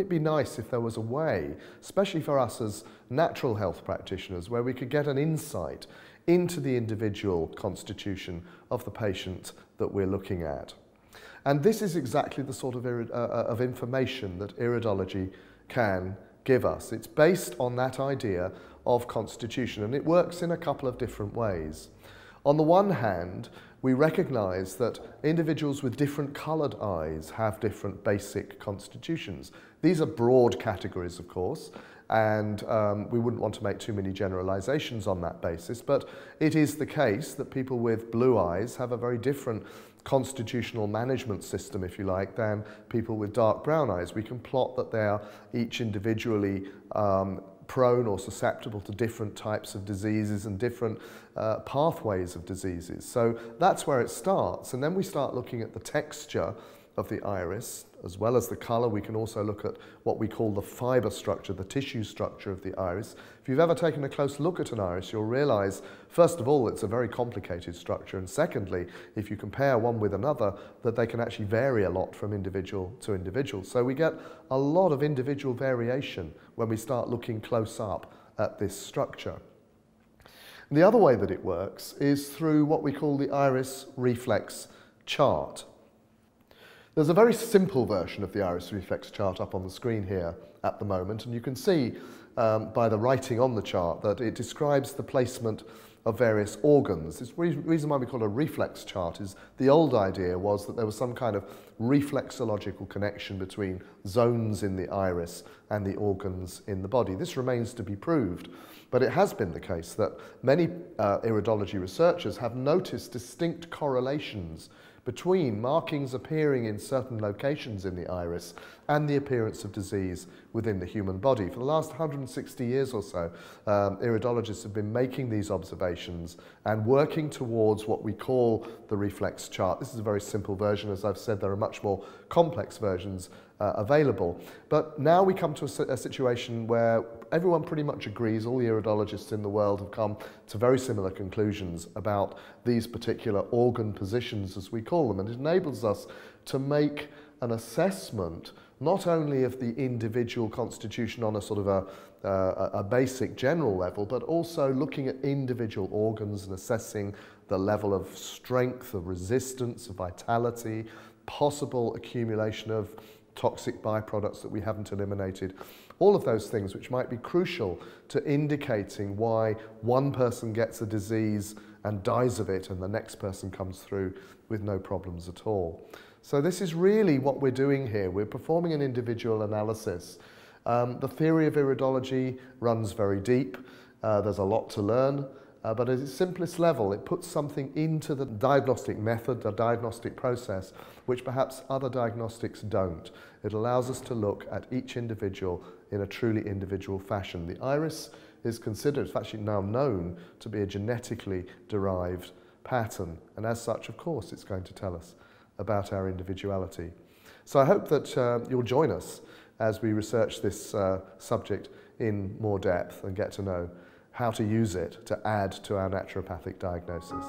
it be nice if there was a way, especially for us as natural health practitioners, where we could get an insight into the individual constitution of the patient that we're looking at. And this is exactly the sort of, uh, uh, of information that iridology can give us. It's based on that idea of constitution, and it works in a couple of different ways. On the one hand, we recognize that individuals with different colored eyes have different basic constitutions. These are broad categories, of course, and um, we wouldn't want to make too many generalizations on that basis, but it is the case that people with blue eyes have a very different constitutional management system, if you like, than people with dark brown eyes. We can plot that they are each individually um, prone or susceptible to different types of diseases and different uh, pathways of diseases. So that's where it starts. And then we start looking at the texture of the iris, as well as the color, we can also look at what we call the fiber structure, the tissue structure of the iris. If you've ever taken a close look at an iris, you'll realize, first of all, it's a very complicated structure, and secondly, if you compare one with another, that they can actually vary a lot from individual to individual. So we get a lot of individual variation when we start looking close up at this structure. The other way that it works is through what we call the iris reflex chart. There's a very simple version of the iris reflex chart up on the screen here at the moment, and you can see um, by the writing on the chart that it describes the placement of various organs. The reason why we call it a reflex chart is the old idea was that there was some kind of reflexological connection between zones in the iris and the organs in the body. This remains to be proved, but it has been the case that many uh, iridology researchers have noticed distinct correlations between markings appearing in certain locations in the iris and the appearance of disease within the human body. For the last 160 years or so, um, iridologists have been making these observations and working towards what we call the reflex chart. This is a very simple version. As I've said, there are much more complex versions uh, available. But now we come to a, a situation where everyone pretty much agrees, all the iridologists in the world have come to very similar conclusions about these particular organ positions, as we call them, and it enables us to make an assessment not only of the individual constitution on a sort of a, uh, a basic general level, but also looking at individual organs and assessing the level of strength, of resistance, of vitality, possible accumulation of toxic byproducts that we haven't eliminated. All of those things which might be crucial to indicating why one person gets a disease and dies of it and the next person comes through with no problems at all. So this is really what we're doing here. We're performing an individual analysis. Um, the theory of iridology runs very deep. Uh, there's a lot to learn. Uh, but at its simplest level, it puts something into the diagnostic method, the diagnostic process, which perhaps other diagnostics don't. It allows us to look at each individual in a truly individual fashion. The iris is considered, it's actually now known, to be a genetically derived pattern. And as such, of course, it's going to tell us about our individuality. So I hope that uh, you'll join us as we research this uh, subject in more depth and get to know how to use it to add to our naturopathic diagnosis.